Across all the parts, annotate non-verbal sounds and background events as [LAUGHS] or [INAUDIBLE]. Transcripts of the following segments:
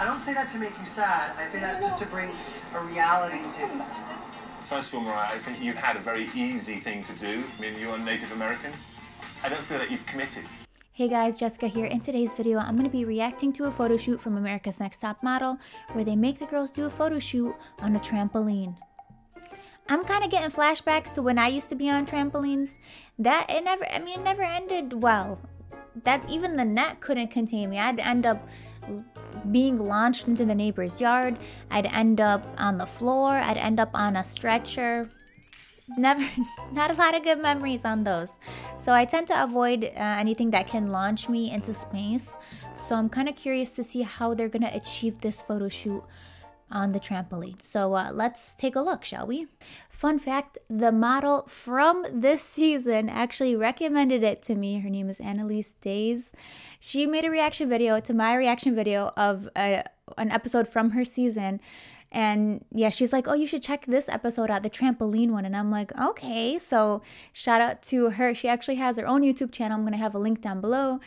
I don't say that to make you sad. I say that just to bring a reality to you. First of all, Mariah, I think you had a very easy thing to do. I mean, you're Native American. I don't feel that you've committed. Hey guys, Jessica here. In today's video, I'm going to be reacting to a photo shoot from America's Next Top Model where they make the girls do a photo shoot on a trampoline. I'm kind of getting flashbacks to when I used to be on trampolines. That it never I mean it never ended well. That even the net couldn't contain me. I'd end up being launched into the neighbor's yard. I'd end up on the floor. I'd end up on a stretcher. Never, [LAUGHS] not a lot of good memories on those. So I tend to avoid uh, anything that can launch me into space. So I'm kind of curious to see how they're going to achieve this photo shoot on the trampoline. So uh, let's take a look, shall we? Fun fact the model from this season actually recommended it to me. Her name is Annaliese Dayes. She made a reaction video to my reaction video of a, uh, an episode from her season. And yeah, she's like, Oh, you should check this episode out, the trampoline one. And I'm like, Okay. So shout out to her. She actually has her own YouTube channel. I'm going to have a link down below.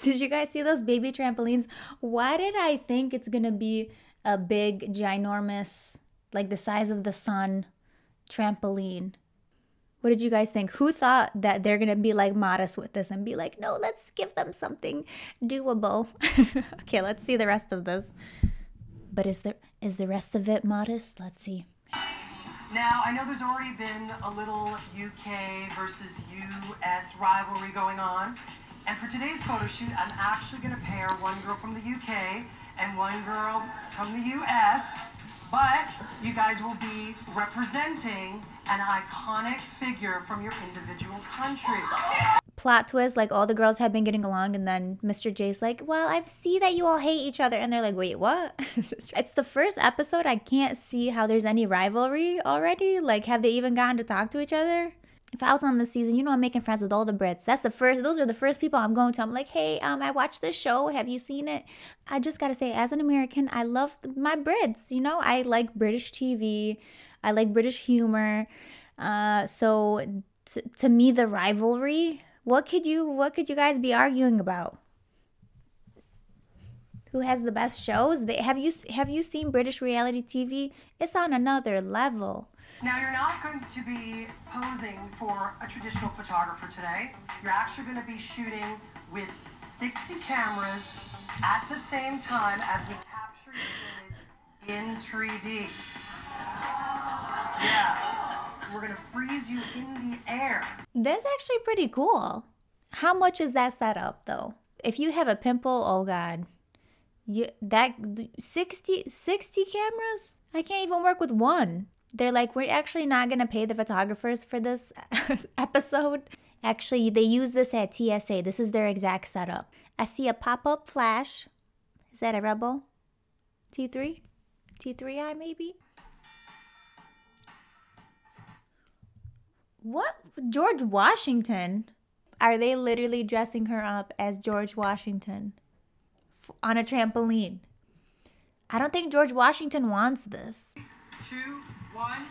Did you guys see those baby trampolines? Why did I think it's gonna be a big, ginormous, like the size of the sun trampoline? What did you guys think? Who thought that they're gonna be like modest with this and be like, no, let's give them something doable? [LAUGHS] okay, let's see the rest of this. But is there is the rest of it modest? Let's see. Now, I know there's already been a little UK versus US rivalry going on. And for today's photo shoot, I'm actually going to pair one girl from the UK and one girl from the US. But you guys will be representing an iconic figure from your individual countries. Plot twist, like all the girls have been getting along, and then Mr. Jay's like, Well, I see that you all hate each other. And they're like, Wait, what? [LAUGHS] it's the first episode. I can't see how there's any rivalry already. Like, have they even gotten to talk to each other? If I was on the season, you know, I'm making friends with all the Brits. That's the first, those are the first people I'm going to. I'm like, hey, um, I watched this show. Have you seen it? I just got to say, as an American, I love my Brits. You know, I like British TV, I like British humor. Uh, so t- to me, the rivalry, what could you, what could you guys be arguing about? Who has the best shows? They, have you have you seen British reality TV? It's on another level. Now, you're not going to be posing for a traditional photographer today. You're actually going to be shooting with 60 cameras at the same time as we capture your image in 3D. Yeah. We're going to freeze you in the air. That's actually pretty cool. How much is that setup, though? If you have a pimple, oh God. You, that 60, 60 cameras? I can't even work with one they're like, we're actually not going to pay the photographers for this [LAUGHS] episode. Actually, they use this at TSA. This is their exact setup. I see a pop up flash. Is that a Rebel? T3? T3i, maybe? What? George Washington? Are they literally dressing her up as George Washington on a trampoline? I don't think George Washington wants this. Two, one.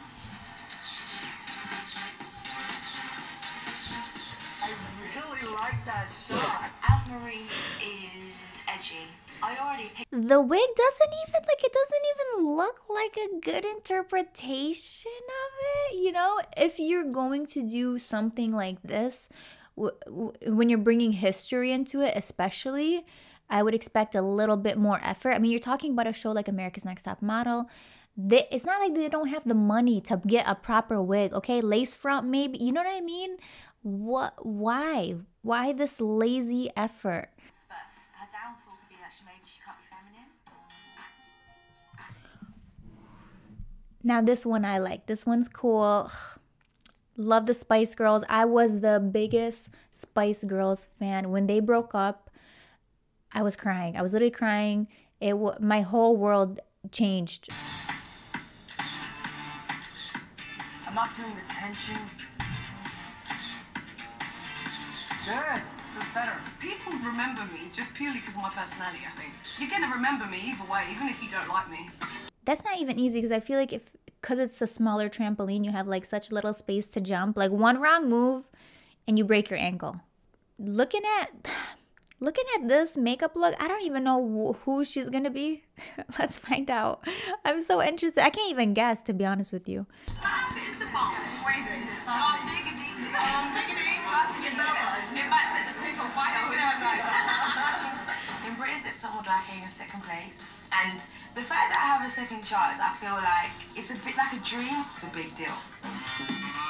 I really like that shot. AzMarie is edgy. I already. The wig doesn't even like it doesn't even look like a good interpretation of it. You know, if you're going to do something like this, when you're bringing history into it, especially, I would expect a little bit more effort. I mean, you're talking about a show like America's Next Top Model they, it's not like they don't have the money to get a proper wig okay? Lace front maybe you know what i mean? What why? Why this lazy effort? But her downfall could be that she maybe she can't be feminine. Now this one i like. This one's cool. Love the spice girls. I was the biggest spice girls fan. When they broke up i was crying. I was literally crying. It my whole world changed not feeling the tension. Good. Feels better. People remember me just purely because of my personality, I think. You're going to remember me either way, even if you don't like me. That's not even easy because I feel like if because it's a smaller trampoline, you have like such little space to jump. Like one wrong move and you break your ankle. Looking at [SIGHS] looking at this makeup look, I don't even know wh- who she's gonna be. [LAUGHS] Let's find out. I'm so interested. I can't even guess, to be honest with you. In British, it's someone lacking a second place. And the fact that I have a second chance, I feel like it's a bit like a dream. It's a big deal.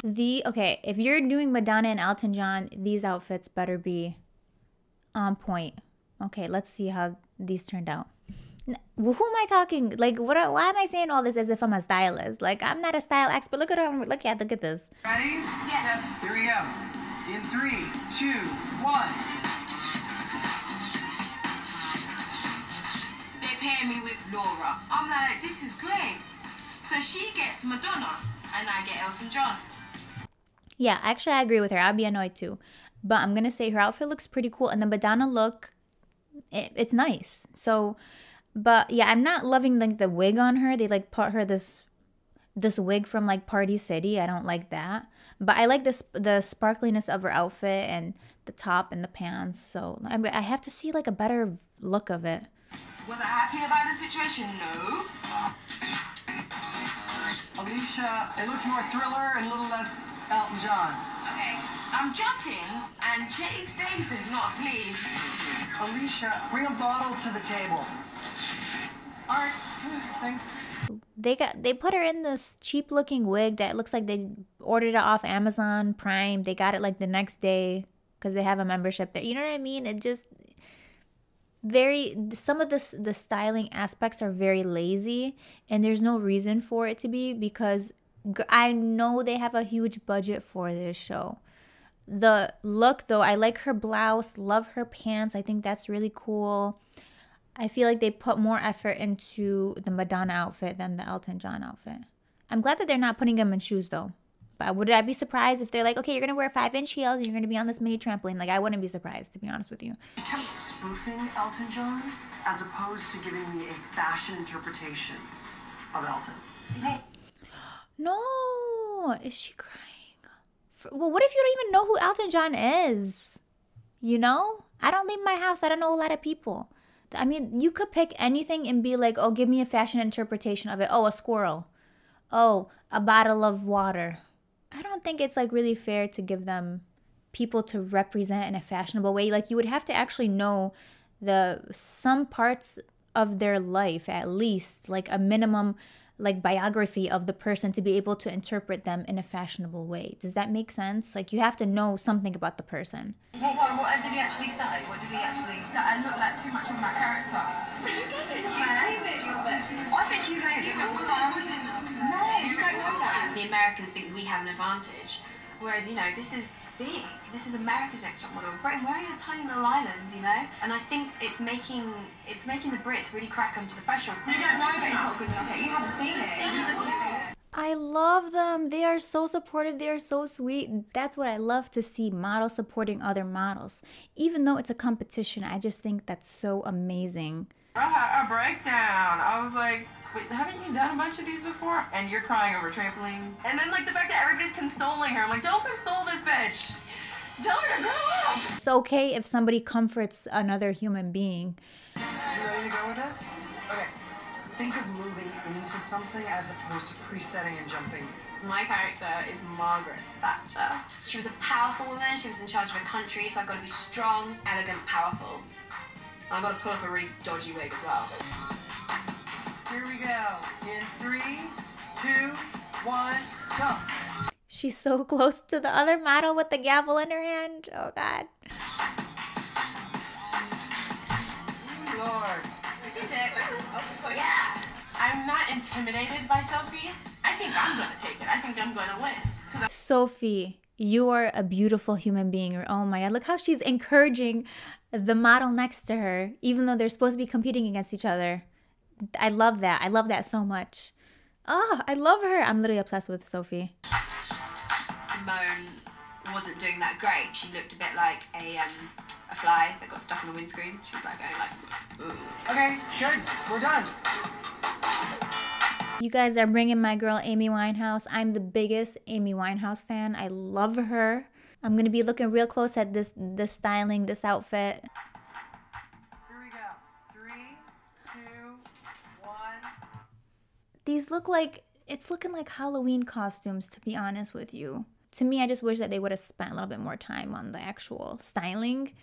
The okay, if you're doing Madonna and Elton John, these outfits better be on point. Okay, let's see how these turned out. N- Who am I talking? Like, what? Why am I saying all this as if I'm a stylist? Like, I'm not a style expert. Look at her. Look at. Look at this. Ready? Yes. Here we go. In three, two, one. They pair me with Laura. I'm like, this is great. So she gets Madonna, and I get Elton John. Yeah, actually, I agree with her. I'd be annoyed too. But I'm gonna say her outfit looks pretty cool, and the Madonna look, it, it's nice. So, but yeah, I'm not loving like the wig on her. They like put her this, this wig from like Party City. I don't like that. But I like this the sparkliness of her outfit and the top and the pants. So I, mean, I have to see like a better look of it. Was I happy about the situation? No. Alicia, it looks more thriller and a little less Elton John. Okay. I'm jumping, and Jay's face is not pleased. Alicia, bring a bottle to the table. Thanks. They got they put her in this cheap looking wig that looks like they ordered it off Amazon Prime. They got it like the next day because they have a membership there. You know what I mean? It just very some of the the styling aspects are very lazy and there's no reason for it to be because I know they have a huge budget for this show. The look though, I like her blouse, love her pants. I think that's really cool. I feel like they put more effort into the Madonna outfit than the Elton John outfit. I'm glad that they're not putting them in shoes though. But would I be surprised if they're like, okay, you're gonna wear five inch heels and you're gonna be on this mini trampoline? Like I wouldn't be surprised to be honest with you. She kept spoofing Elton John as opposed to giving me a fashion interpretation of Elton. No, is she crying? For, well, what if you don't even know who Elton John is? You know, I don't leave my house. I don't know a lot of people. I mean, you could pick anything and be like, oh, give me a fashion interpretation of it. Oh, a squirrel. Oh, a bottle of water. I don't think it's like really fair to give them people to represent in a fashionable way. Like you would have to actually know the some parts of their life at least, like a minimum like biography of the person to be able to interpret them in a fashionable way. Does that make sense? Like you have to know something about the person. What, what, what did he actually say? What did he actually... That I look like too much of my character. But you gave it your best. your best. I think you gave it your best. No, you don't know that. The Americans think we have an advantage, whereas you know this is big. This is America's next top model. Britain, we're only a tiny little island, you know. And I think it's making it's making the Brits really crack under the pressure. You don't know that it's not good enough yet. You haven't seen it. I love them. They are so supportive. They are so sweet. That's what I love to see models supporting other models. Even though it's a competition, I just think that's so amazing. I had a breakdown. I was like, wait, haven't you done a bunch of these before? And you're crying over trampoline. And then like the fact that everybody's consoling her. I'm like, don't console this bitch. Tell her to grow up. It's okay if somebody comforts another human being. You ready to go with this? Okay. Think of moving into something as opposed to presetting and jumping. My character is Margaret Thatcher. She was a powerful woman. She was in charge of a country, so I've got to be strong, elegant, powerful. I've gonna pull off a really dodgy wig as well. Here we go. In three, two, one, jump. She's so close to the other model with the gavel in her hand. Oh God. Lord. Yeah. I'm not intimidated by Sophie. I think I'm gonna take it. I think I'm gonna win. Sophie, you are a beautiful human being. Or oh my God, look how she's encouraging the model next to her, even though they're supposed to be competing against each other. I love that. I love that so much. Oh, I love her. I'm literally obsessed with Sophie. Simone wasn't doing that great. She looked a bit like a um, a fly that got stuck on the windscreen. She was like going like, Ugh. Okay, good. We're done. You guys are bringing my girl Amy Winehouse. I'm the biggest Amy Winehouse fan. I love her. I'm gonna be looking real close at this this styling, this outfit. Here we go. Three, two, one. These look like it's looking like Halloween costumes to be honest with you. To me, I just wish that they would have spent a little bit more time on the actual styling.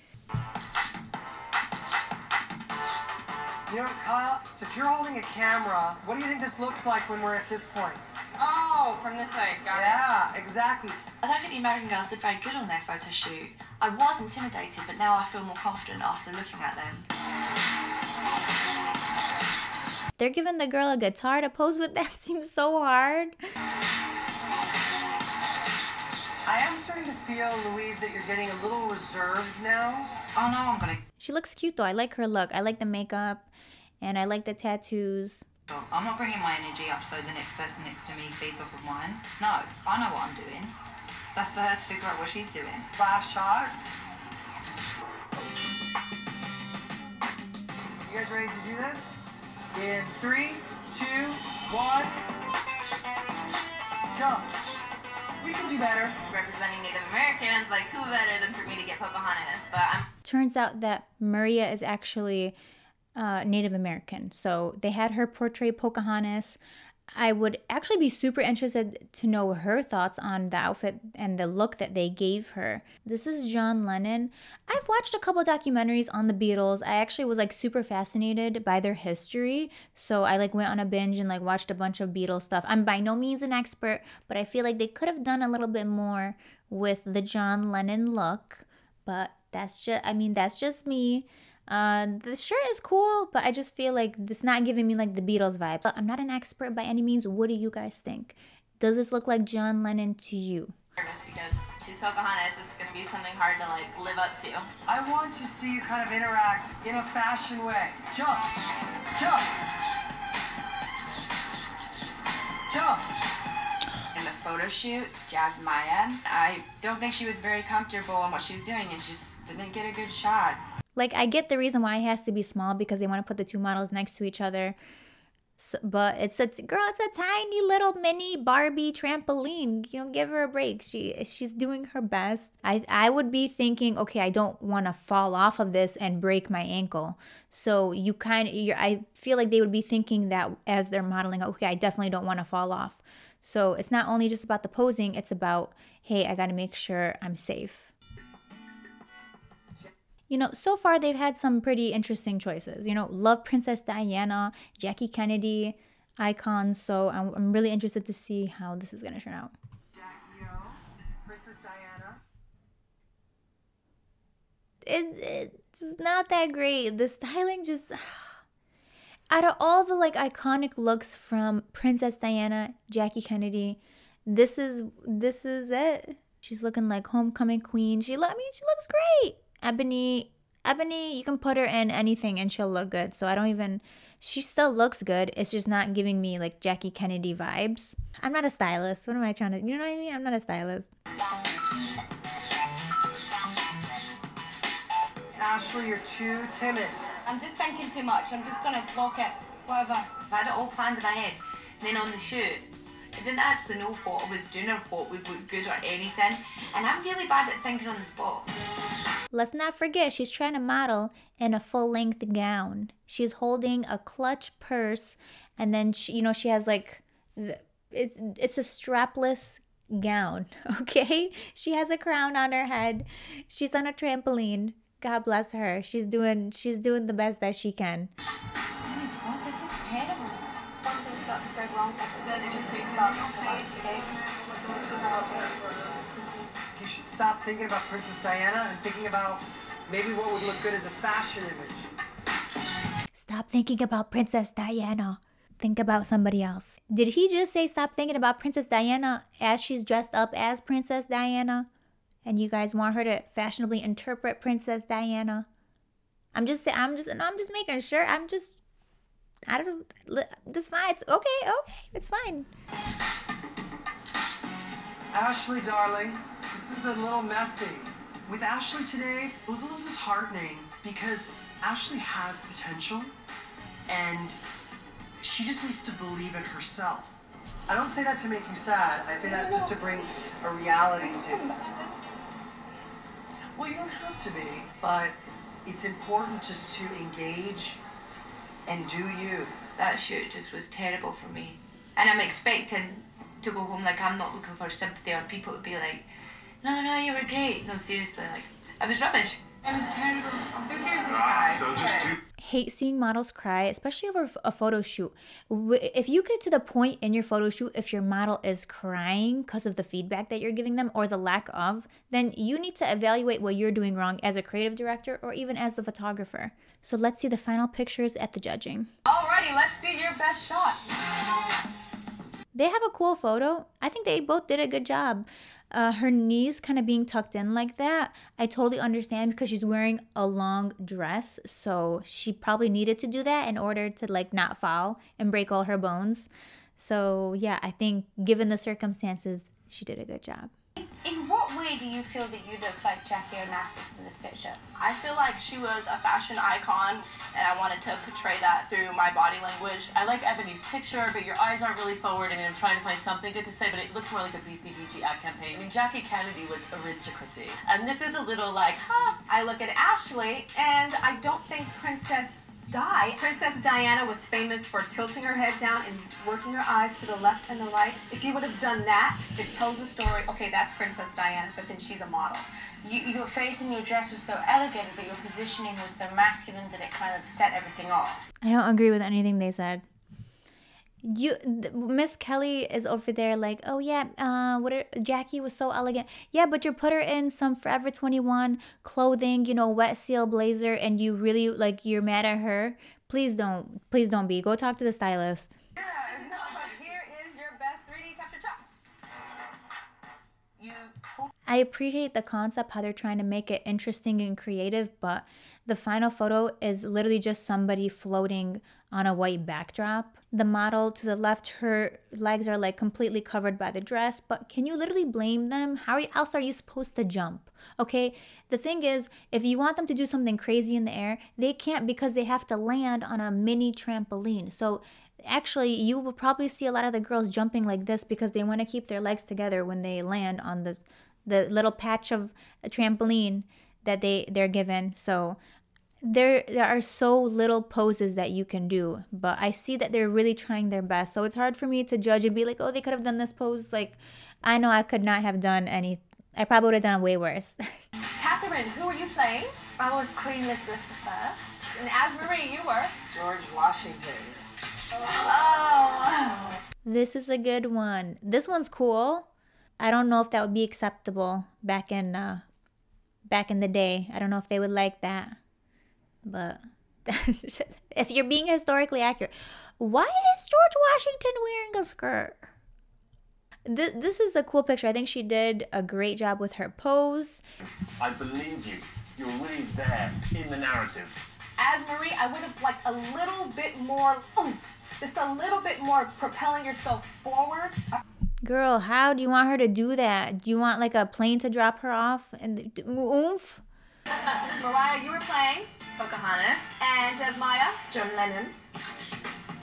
You know, Kyle, so if you're holding a camera, what do you think this looks like when we're at this point? Oh, from this way. Got it. Yeah, exactly. I don't think the American girls did very good on their photo shoot. I was intimidated, but now I feel more confident after looking at them. They're giving the girl a guitar to pose with. [LAUGHS] That seems so hard. I am starting to feel, Louise, that you're getting a little reserved now. Oh no, I'm gonna. She looks cute though. I like her look. I like the makeup, and I like the tattoos. I'm not bringing my energy up so the next person next to me feeds off of mine. No, I know what I'm doing. That's for her to figure out what she's doing. Last shot. You guys ready to do this? In three, two, one. Jump. We can do better. Representing Native Americans, like who better than for me to get Pocahontas? But I'm Turns out that Mariah is actually uh, Native American. So they had her portray Pocahontas. I would actually be super interested to know her thoughts on the outfit and the look that they gave her. This is John Lennon. I've watched a couple documentaries on the Beatles. I actually was like super fascinated by their history. So I like went on a binge and like watched a bunch of Beatles stuff. I'm by no means an expert, but I feel like they could have done a little bit more with the John Lennon look. But that's just I mean that's just me. Uh, the shirt is cool, but I just feel like it's not giving me like the Beatles vibe. I'm not an expert by any means. What do you guys think? Does this look like John Lennon to you? because she's Pocahontas. It's gonna be something hard to like live up to. I want to see you kind of interact in a fashion way. Jump. Jump. Jump. Photo shoot, Jasmaya, I don't think she was very comfortable in what she was doing and she just didn't get a good shot. Like I get the reason why it has to be small because they want to put the two models next to each other. So, but it's a girl. It's a tiny little mini Barbie trampoline. You know, give her a break. She she's doing her best. I I would be thinking, okay, I don't want to fall off of this and break my ankle. So you kind of. I feel like they would be thinking that as they're modeling. Okay, I definitely don't want to fall off. So it's not only just about the posing. It's about, hey, I got to make sure I'm safe. You know, so far they've had some pretty interesting choices. You know, love Princess Diana, Jackie Kennedy, icons. So I'm, I'm really interested to see how this is to turn out. It, it's not that great. The styling just. [SIGHS] Out of all the like iconic looks from Princess Diana, Jackie Kennedy, this is this is it. She's looking like homecoming queen. She, I mean, she looks great. Ebony, Ebony, you can put her in anything and she'll look good. So I don't even, she still looks good. It's just not giving me like Jackie Kennedy vibes. I'm not a stylist. What am I trying to, you know what I mean? I'm not a stylist. Ashley, you're too timid. I'm just thinking too much. I'm just gonna block it. Whatever. I had it all planned in my head. And then on the shoot, I didn't actually know what I was doing or what would look good or anything. And I'm really bad at thinking on the spot. Let's not forget, she's trying to model in a full length gown. She's holding a clutch purse, and then, she, you know, she has like, the, it, it's a strapless gown, [LAUGHS] okay? She has a crown on her head. She's on a trampoline. God bless her. She's doing she's doing the best that she can. Oh, this is terrible. One thing starts to go wrong, then it just starts to like. You should stop thinking about Princess Diana and thinking about maybe what would look good as a fashion image. Stop thinking about Princess Diana. Think about somebody else. Did he just say stop thinking about Princess Diana as she's dressed up as Princess Diana? And you guys want her to fashionably interpret Princess Diana? I'm just I'm just no, I'm just making sure. I'm just I don't know. This fine. It's okay. Okay. It's fine. Ashley, darling, this is a little messy. With Ashley today, it was a little disheartening because Ashley has potential and she just needs to believe in herself. I don't say that to make you sad. I say that just to bring a reality to. Well, you don't have to be, but it's important just to engage and do you. That shoot just was terrible for me. And I'm expecting to go home like I'm not looking for sympathy or people to be like, no, no, you were great. No, seriously, like, it was rubbish. It was terrible. Who cares if you cry? So just do. Hate seeing models cry, especially over a photo shoot. If you get to the point in your photo shoot, if your model is crying because of the feedback that you're giving them or the lack of, then you need to evaluate what you're doing wrong as a creative director or even as the photographer. So let's see the final pictures at the judging. Alrighty, let's see your best shot. They have a cool photo. I think they both did a good job. Uh, her knees kind of being tucked in like that, I totally understand because she's wearing a long dress, so she probably needed to do that in order to like not fall and break all her bones. So yeah, I think given the circumstances, she did a good job. Do you feel that you look like Jackie Onassis in this picture? I feel like she was a fashion icon, and I wanted to portray that through my body language. I like Ebony's picture, but your eyes aren't really forward. I mean, I'm trying to find something good to say, but it looks more like a BCBG ad campaign. I mean, Jackie Kennedy was aristocracy, and this is a little like, huh? I look at Ashley, and I don't think Princess Di. Princess Diana was famous for tilting her head down and working her eyes to the left and the right. If you would have done that, it tells the story. Okay, that's Princess Diana, but then she's a model. You, your face and your dress was so elegant, but your positioning was so masculine that it kind of set everything off. I don't agree with anything they said. You, Miss Kelly is over there like, oh yeah, uh, what are, Jackie was so elegant. Yeah, but you put her in some Forever Twenty One clothing, you know, wet seal blazer, and you really like you're mad at her. Please don't, please don't be. Go talk to the stylist. Here I appreciate the concept, how they're trying to make it interesting and creative, but the final photo is literally just somebody floating on a white backdrop. The model to the left, her legs are like completely covered by the dress, but can you literally blame them? How else are you supposed to jump? Okay, the thing is, if you want them to do something crazy in the air, they can't because they have to land on a mini trampoline. So actually you will probably see a lot of the girls jumping like this because they want to keep their legs together when they land on the the little patch of a trampoline that they they're given so there there are so little poses that you can do but i see that they're really trying their best so it's hard for me to judge and be like oh they could have done this pose like i know i could not have done any i probably would have done way worse [LAUGHS] Catherine, who are you playing? I was Queen Elizabeth I. And as Marie, you were. George Washington. Oh. this is a good one this one's cool i don't know if that would be acceptable back in uh back in the day i don't know if they would like that but [LAUGHS] if you're being historically accurate why is george washington wearing a skirt this, this is a cool picture i think she did a great job with her pose I believe you. You're really there in the narrative. AzMarie, I would have liked a little bit more oomph. Just a little bit more propelling yourself forward. Girl how do you want her to do that do you want like a plane to drop her off and oomph Mariah, you were playing Pocahontas. And Jasmaya, John Lennon.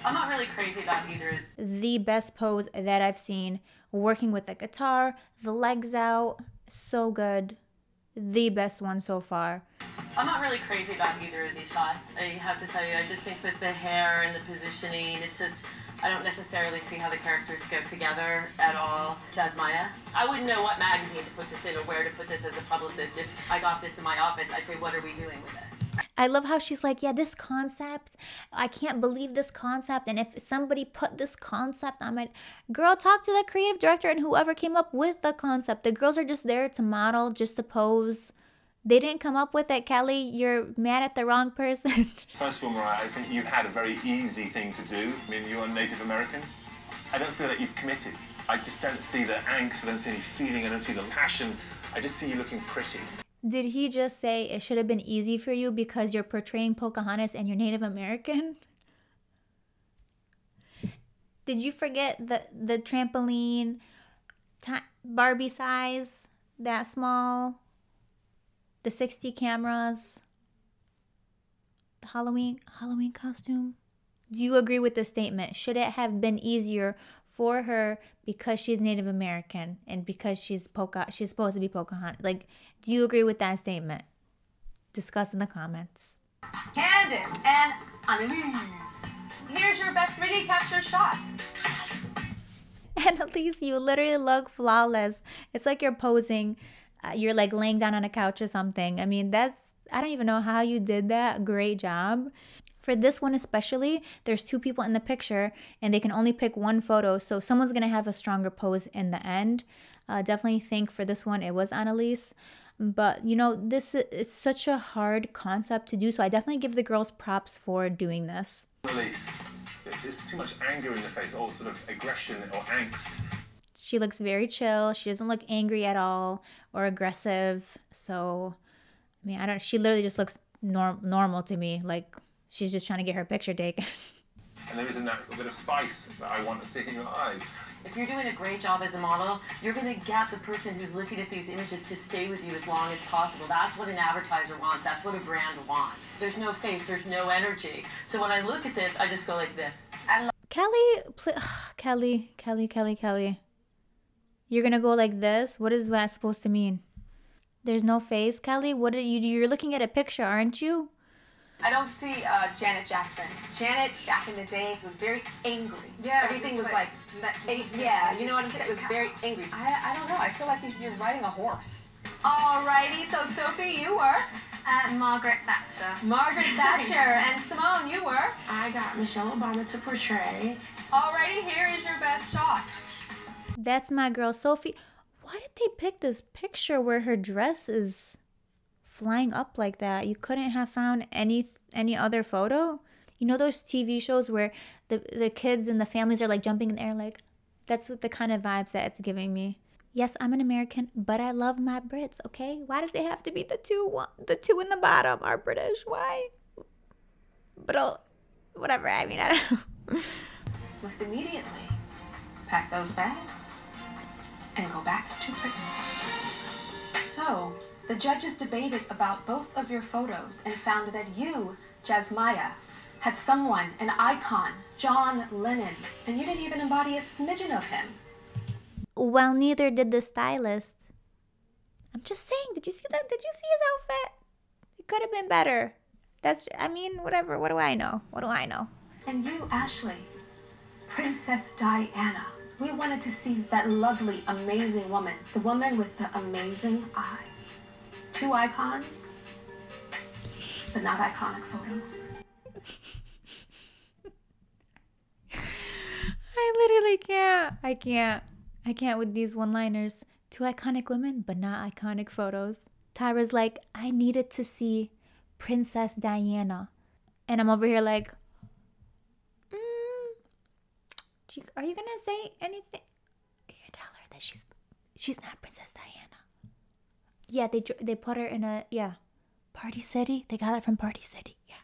I'm not really crazy about either. the best pose that I've seen. Working with the guitar, the legs out, so good. The best one so far. I'm not really crazy about either of these shots. I have to tell you, I just think that the hair and the positioning, it's just I don't necessarily see how the characters go together at all. Jasmaya, I wouldn't know what magazine to put this in or where to put this as a publicist. If I got this in my office, I'd say, "What are we doing with this?" I love how she's like, yeah, this concept, I can't believe this concept. And if somebody put this concept on my girl, talk to the creative director and whoever came up with the concept. The girls are just there to model, just to pose. They didn't come up with it, Kelly. You're mad at the wrong person. [LAUGHS] First of all, Mariah, I think you've had a very easy thing to do. I mean, you're Native American. I don't feel that you've committed. I just don't see the angst, I don't see any feeling, I don't see the passion. I just see you looking pretty. Did he just say it should have been easy for you because you're portraying Pocahontas and you're Native American? [LAUGHS] Did you forget the the trampoline, Barbie size, that small, the 60 cameras, the Halloween Halloween costume? Do you agree with the statement? Should it have been easier for her because she's Native American and because she's Poca she's supposed to be Pocahontas? Like, do you agree with that statement? Discuss in the comments. Candace and Annaliese. Here's your best 3D capture shot. And at least you literally look flawless. It's like you're posing, you're like laying down on a couch or something. I mean, that's, I don't even know how you did that. Great job. For this one especially, there's two people in the picture and they can only pick one photo. So someone's to have a stronger pose in the end. Uh, definitely think for this one it was Annaliese. But you know, this is such a hard concept to do. So I definitely give the girls props for doing this. Annaliese, there's too much anger in the face, or sort of aggression or angst. She looks very chill. She doesn't look angry at all or aggressive. So, I mean, I don't. She literally just looks norm- normal to me. Like she's just trying to get her picture taken. [LAUGHS] and there isn't that little bit of spice that I want to see in your eyes. If you're doing a great job as a model, you're going to get the person who's looking at these images to stay with you as long as possible. That's what an advertiser wants. That's what a brand wants. There's no face, there's no energy. So when I look at this, I just go like this. Kelly, pl- [SIGHS] Kelly, Kelly, Kelly, Kelly. You're gonna go like this. What is that supposed to mean? There's no face, Kelly. What are you? You're looking at a picture, aren't you? I don't see uh, Janet Jackson. Janet, back in the day, was very angry. Yeah, Everything was like like, that- a- yeah, you know what I'm saying? It was very angry. I, I don't know. I feel like you're riding a horse. Alrighty, so Sophie, you were. Uh, Margaret Thatcher. Margaret [LAUGHS] Thatcher. and Simone, you were. I got Michelle Obama to portray. Alrighty, here is your best shot. That's my girl, Sophie. Why did they pick this picture where her dress is flying up like that? You couldn't have found any any other photo. You know those TV shows where the the kids and the families are like jumping in the air, like that's the kind of vibes that it's giving me. Yes, I'm an American, but I love my Brits. Okay, why does it have to be the two one, the two in the bottom are British? Why? But I'll, whatever. I mean, I don't know. Immediately pack those bags and go back to Britain. So, the judges debated about both of your photos and found that you, Jasmaya, had someone, an icon, John Lennon, and you didn't even embody a smidgen of him. Well, neither did the stylist. I'm just saying, did you see that? Did you see his outfit? It could have been better. That's, I mean, whatever. What do I know? What do I know? And you, Ashley, Princess Diana. We wanted to see that lovely, amazing woman, the woman with the amazing eyes. Two icons, but not iconic photos. [LAUGHS] I literally can't. I can't. I can't with these one liners. Two iconic women, but not iconic photos. Tyra's like, I needed to see Princess Diana. And I'm over here like, do you- are you gonna say anything? Are you gonna tell her that she's she's not Princess Diana? Yeah, they they put her in a yeah, Party City. They got it from Party City. Yeah,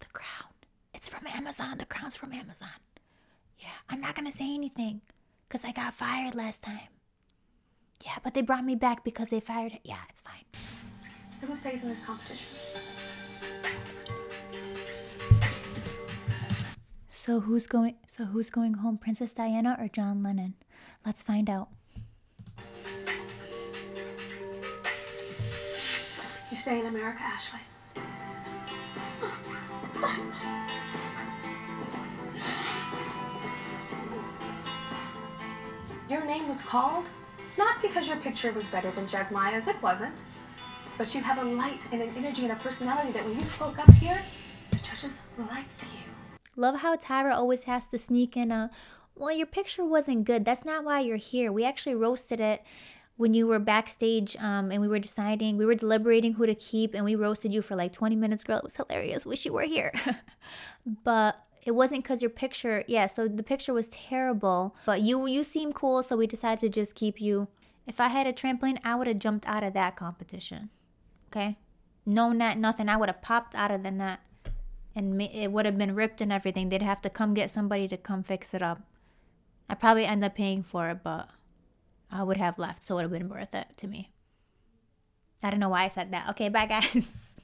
The Crown. It's from Amazon. The Crown's from Amazon. Yeah, I'm not gonna say anything because I got fired last time. Yeah, but they brought me back because they fired. Yeah, it's fine. So who stays in this competition? So who's going? So who's going home, Princess Diana or John Lennon? Let's find out. You stay in America, Ashley. Your name was called not because your picture was better than Jasmaya's, it wasn't. But you have a light and an energy and a personality that when you spoke up here, the judges liked you. Love how Tyra always has to sneak in a. Well, your picture wasn't good. That's not why you're here. We actually roasted it when you were backstage um, and we were deciding, we were deliberating who to keep, and we roasted you for like 20 minutes, girl. It was hilarious. Wish you were here. [LAUGHS] but it wasn't because your picture, yeah, so the picture was terrible, but you you seem cool, so we decided to just keep you. If I had a trampoline, I would have jumped out of that competition. Okay? No net, nothing. I would have popped out of the net and it would have been ripped and everything. They'd have to come get somebody to come fix it up. I probably end up paying for it, but I would have left, so it would have been worth it to me. I don't know why I said that. Okay, bye guys. [LAUGHS]